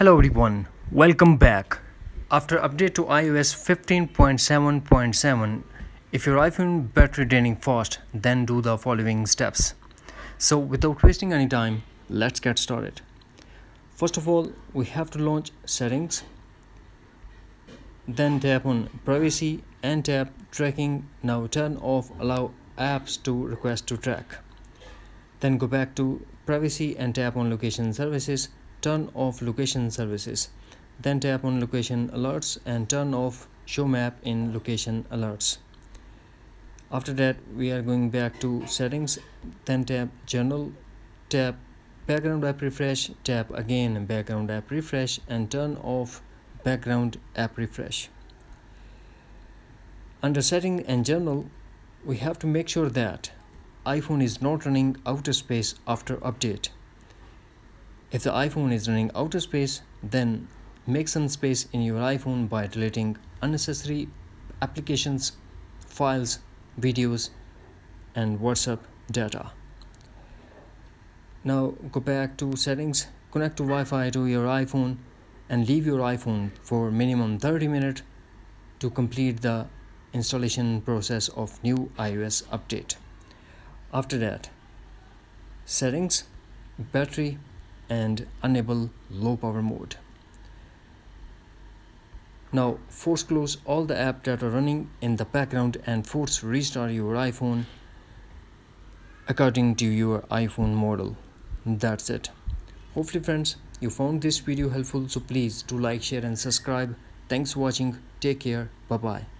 Hello everyone, welcome back. After update to iOS 15.7.7, if your iPhone battery draining fast, then do the following steps. So without wasting any time, let's get started. First of all, we have to launch settings, then tap on privacy and tap tracking. Now turn off allow apps to request to track. Then go back to privacy and tap on location services turn off location services. Then tap on location alerts and turn off show map in location alerts. After that we are going back to settings then tap general tap background app refresh tap again background app refresh and turn off background app refresh. Under setting and general we have to make sure that iphone is not running out of space after update if the iPhone is running out of space, then make some space in your iPhone by deleting unnecessary applications, files, videos, and WhatsApp data. Now go back to settings, connect to Wi-Fi to your iPhone and leave your iPhone for minimum 30 minutes to complete the installation process of new iOS update. After that, settings, battery, and enable low power mode. Now force close all the apps that are running in the background and force restart your iPhone according to your iPhone model. That's it. Hopefully friends you found this video helpful so please do like share and subscribe. Thanks for watching. Take care. Bye bye.